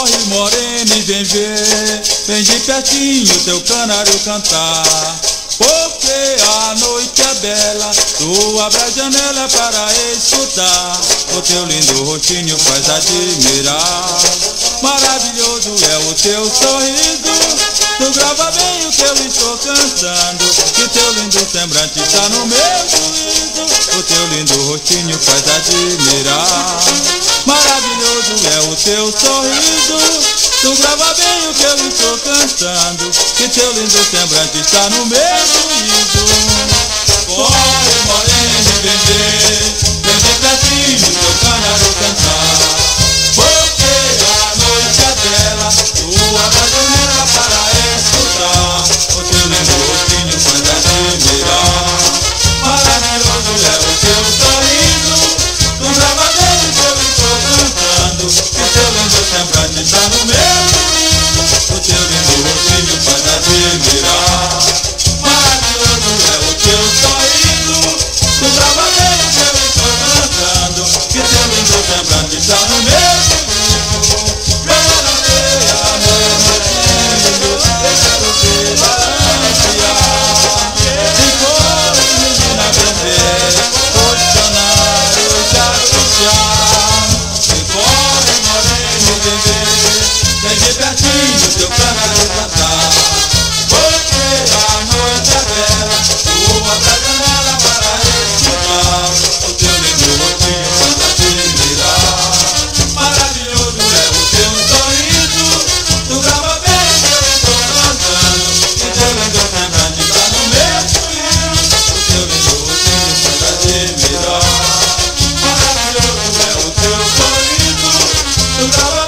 Corre, morena, e vem ver, vem de pertinho teu canário cantar. Porque a noite é bela, tu abre a janela para escutar. O teu lindo rostinho faz admirar. Maravilhoso é o teu sorriso. Tu grava bem o que eu estou cantando. Que teu lindo semblante está no meu juízo. O teu lindo rostinho faz admirar. Teu sorriso. Tu grava bem o que eu estou cantando. Que teu lindo semblante está no meu juízo. Corre, morena, faz love.